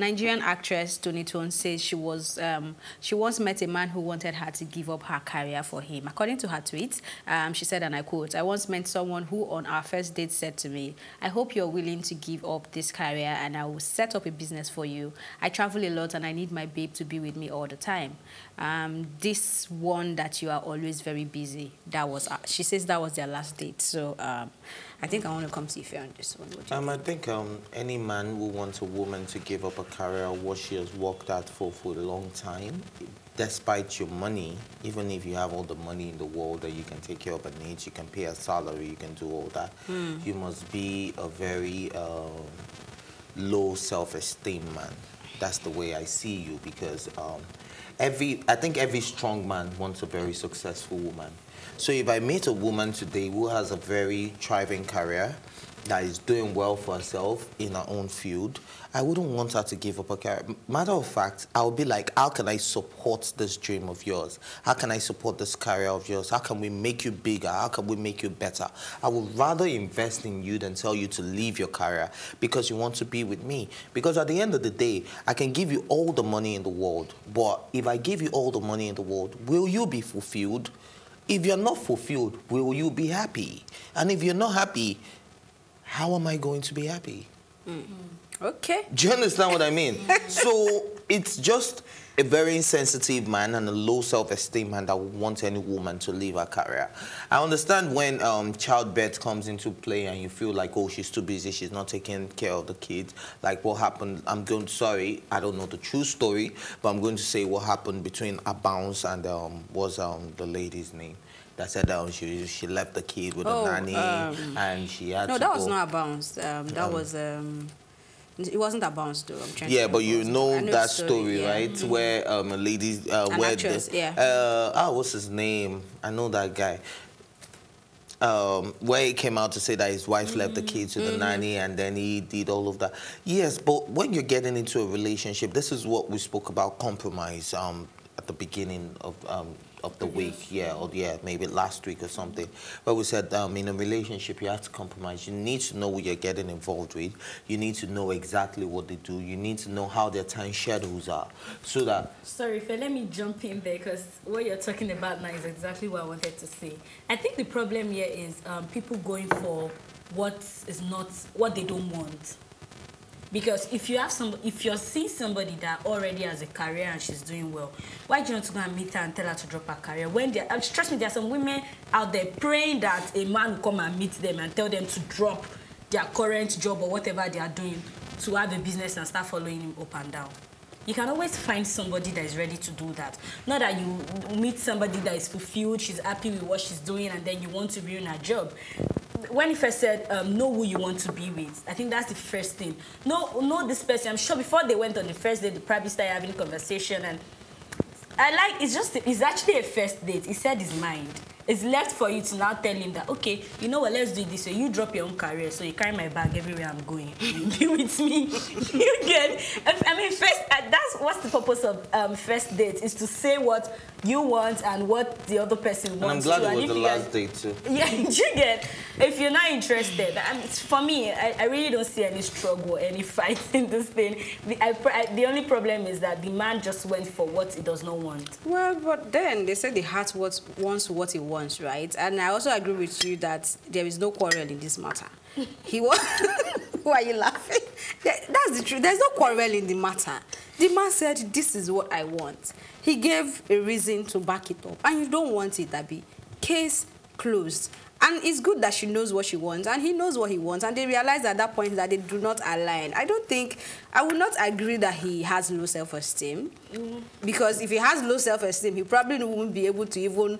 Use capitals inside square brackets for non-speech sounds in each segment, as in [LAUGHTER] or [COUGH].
Nigerian actress Toni Tones says she was um, she once met a man who wanted her to give up her career for him. According to her tweet, um, she said, and I quote, "I once met someone who, on our first date, said to me, I hope you're willing to give up this career, and I will set up a business for you. I travel a lot, and I need my babe to be with me all the time. Um, this one that you are always very busy. That was uh, she says that was their last date. So." I think I want to come to Ife on this one. Um, I think um, any man who wants a woman to give up a career what she has worked at for for a long time, despite your money, even if you have all the money in the world that you can take care of her needs, you can pay a salary, you can do all that, mm. you must be a very uh, low self-esteem man. That's the way I see you because um, every, I think every strong man wants a very successful woman. So if I meet a woman today who has a very thriving career, that is doing well for herself in her own field, I wouldn't want her to give up her career. Matter of fact, I would be like, how can I support this dream of yours? How can I support this career of yours? How can we make you bigger? How can we make you better? I would rather invest in you than tell you to leave your career because you want to be with me. Because at the end of the day, I can give you all the money in the world, but if I give you all the money in the world, will you be fulfilled? If you're not fulfilled, will you be happy? And if you're not happy, how am I going to be happy? Mm. Okay. Do you understand what I mean? [LAUGHS] so it's just a very insensitive man and a low self-esteem man that would want any woman to leave her career. I understand when um, childbirth comes into play and you feel like, oh, she's too busy, she's not taking care of the kids. Like what happened, I'm going to, sorry, I don't know the true story, but I'm going to say what happened between Abounce and um, was um, the lady's name that said that she she left the kid with oh, a nanny um, and she had no that was not Abounce um, that um, was um, it wasn't Abounce though. I'm trying yeah, but you know, know that story, yeah. right? Mm -hmm. Where um, a lady, uh, where actress, the, yeah. Uh, oh, what's his name? I know that guy. Um, where he came out to say that his wife mm -hmm. left the mm-hmm. kids with mm -hmm. the nanny and then he did all of that. Yes, but when you're getting into a relationship, this is what we spoke about compromise um, at the beginning of um, of the week, yeah, or yeah, maybe last week or something. But we said um, in a relationship, you have to compromise. You need to know what you're getting involved with. You need to know exactly what they do. You need to know how their time schedules are, so that. Sorry, Phil, let me jump in there because what you're talking about now is exactly what I wanted to say. I think the problem here is um, people going for what is not what they don't want. Because if you have some, if you're seeing somebody that already has a career and she's doing well, why do you want to go and meet her and tell her to drop her career? When there, trust me, there are some women out there praying that a man will come and meet them and tell them to drop their current job or whatever they are doing to have a business and start following him up and down. You can always find somebody that is ready to do that. Not that you meet somebody that is fulfilled, she's happy with what she's doing, and then you want to ruin her job when he first said um, know who you want to be with, I think that's the first thing. Know, know this person. I'm sure before they went on the first date, they probably started having conversation. And I like, it's just, it's actually a first date. He said his mind. It's left for you to now tell him that, okay, you know what, let's do this way. You drop your own career, so you carry my bag everywhere I'm going. [LAUGHS] You be with me. [LAUGHS] you get, I mean, first, uh, that's what's the purpose of um, first date, is to say what you want and what the other person wants and I'm glad to. it was the last date too. [LAUGHS] Yeah, you get, if you're not interested, I mean, for me, I, I, really don't see any struggle, any fight in this thing. The, I, I, the only problem is that the man just went for what he does not want. Well, but then they say the heart wants what he wants right? And I also agree with you that there is no quarrel in this matter. he was. [LAUGHS] Why are you laughing? That's the truth. There's no quarrel in the matter. The man said, "This is what I want." He gave a reason to back it up, and you don't want it, Abby. Case closed. And it's good that she knows what she wants and he knows what he wants and they realize at that point that they do not align. I don't think, I would not agree that he has low self-esteem mm. because if he has low self-esteem, he probably won't be able to even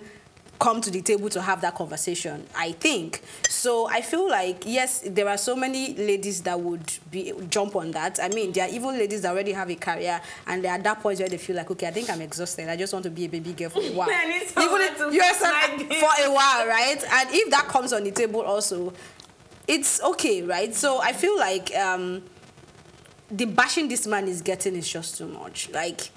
come to the table to have that conversation, I think. So I feel like, yes, there are so many ladies that would be jump on that. I mean, there are even ladies that already have a career and they're at that point where they feel like, okay, I think I'm exhausted. I just want to be a baby girl for a while. [LAUGHS] even yes, for a while, right? And if that comes on the table also, it's okay, right? So I feel like um, the bashing this man is getting is just too much. Like,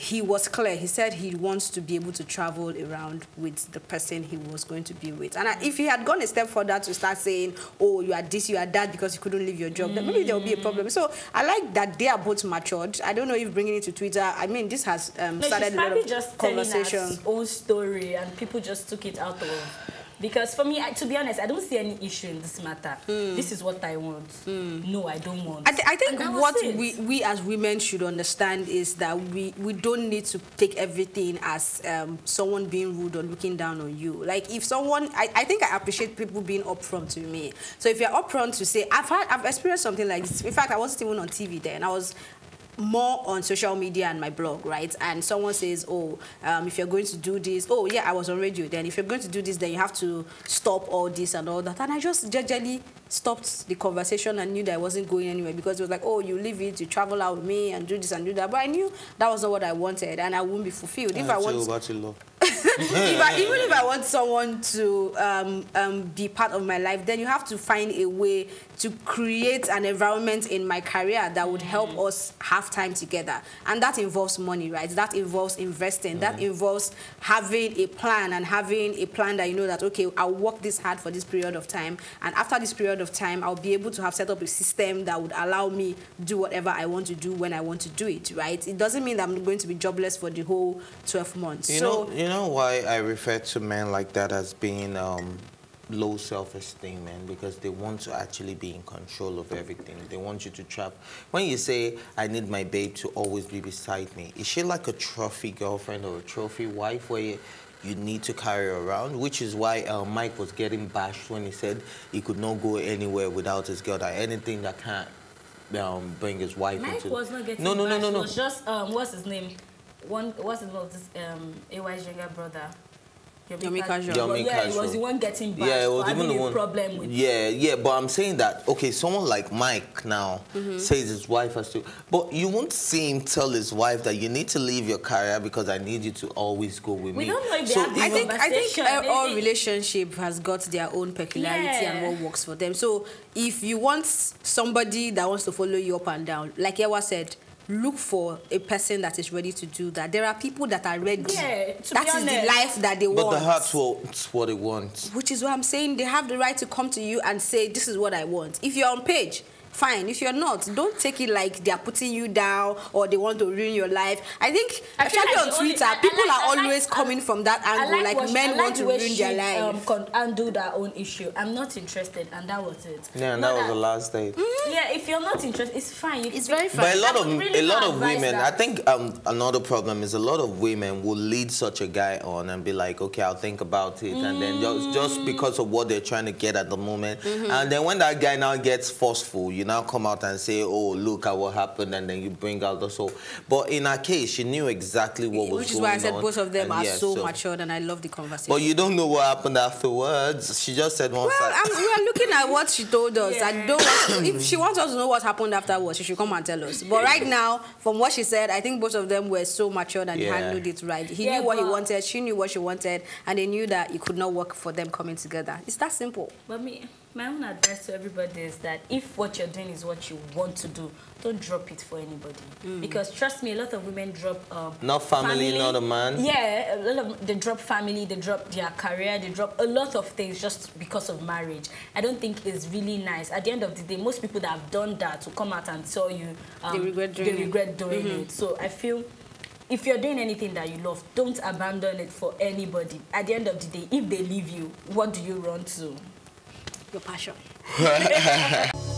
he was clear. He said he wants to be able to travel around with the person he was going to be with. And I, if he had gone a step further to start saying, oh, you are this, you are that because you couldn't leave your job, then maybe there would be a problem. So I like that they are both matured. I don't know if bringing it to Twitter, I mean, this has um, No, started a lot of just telling conversation. her own story and people just took it out of. Because for me, I, to be honest, I don't see any issue in this matter. This is what I want. No, I don't want. I, th- I think And that was what we, we as women should understand is that we, we don't need to take everything as um, someone being rude or looking down on you. Like if someone, I, I think I appreciate people being upfront to me. So if you're upfront to say, I've had, I've experienced something like this. In fact, I wasn't even on TV then. I was more on social media and my blog, right? And someone says, oh, um, if you're going to do this, oh, yeah, I was on radio then. If you're going to do this, then you have to stop all this and all that. And I just gingerly stopped the conversation and knew that I wasn't going anywhere because it was like, oh, you leave it, you travel out with me and do this and do that. But I knew that was not what I wanted and I wouldn't be fulfilled. If I Tell want you about your love. if I, even if I want someone to um, um, be part of my life, then you have to find a way to create an environment in my career that would help us have time together. And that involves money, right? That involves investing. That involves having a plan and having a plan that you know that, okay, I'll work this hard for this period of time. And after this period of time, I'll be able to have set up a system that would allow me do whatever I want to do when I want to do it, right? It doesn't mean that I'm going to be jobless for the whole 12 months. You so, know, you know why I refer to men like that as being um, low self-esteem, man? Because they want to actually be in control of everything. They want you to trap. When you say, "I need my babe to always be beside me," is she like a trophy girlfriend or a trophy wife where you, you need to carry her around? Which is why uh, Mike was getting bashed when he said he could not go anywhere without his girl. That anything that can't um, bring his wife Mike into was not getting no, no, no, bashed. no, It no. was just um, what's his name? One, what's his name of this um, AY's younger brother? Yomi Casual. Yomi yeah, he was the one getting bashed Yeah, it was for even the one. problem with. Yeah, yeah, but I'm saying that okay, someone like Mike now Mm-hmm. says his wife has to, but you won't see him tell his wife that you need to leave your career because I need you to always go with We me. don't know if they so have I think I think uh, all relationship has got their own peculiarity and what works for them. So if you want somebody that wants to follow you up and down, like Ewa said, look for a person that is ready to do that. There are people that are ready. Yeah, to That be is the life that they but want. But the heart's what, what it wants. Which is what I'm saying. They have the right to come to you and say, "This is what I want." If you're on page, fine. If you're not, don't take it like they are putting you down or they want to ruin your life. I think, I especially like on the only- Twitter, I- I people like- are I like- always I- coming from that I angle, like, what she- men I want like to ruin she, their life. Um, con- undo their own issue. I'm not interested, and that was it. Yeah, and Not that was the last day. Yeah, if you're not interested, it's fine. You It's very fine. But a lot of really a lot of advise women, I think um, another problem is a lot of women will lead such a guy on and be like, okay, I'll think about it, and then just just because of what they're trying to get at the moment, Mm-hmm. and then when that guy now gets forceful, you now come out and say, oh, look at what happened, and then you bring out the soul. But in her case, she knew exactly what was going on. Which is why I said on, both of them and are yeah, so, matured, and I love the conversation. But you don't know what happened afterwards. She just said one well, side. I'm, we are looking at what she told us. I don't. Want, if she wants us to know what happened afterwards, she should come and tell us. But right now, from what she said, I think both of them were so matured and Yeah. handled it right. He Yeah, knew what he wanted, she knew what she wanted, and they knew that it could not work for them coming together. It's that simple. But me, my own advice to everybody is that if what you're doing is what you want to do, don't drop it for anybody. Mm. Because trust me, a lot of women drop. Um, Not family, not a man. Yeah, a lot of they drop family, they drop their career, they drop a lot of things just because of marriage. I don't think it's really nice. At the end of the day, most people that have done that will come out and tell you um, They regret doing they it. Regret doing it. So I feel. If you're doing anything that you love, don't abandon it for anybody. At the end of the day, if they leave you, what do you run to? Your passion. [LAUGHS]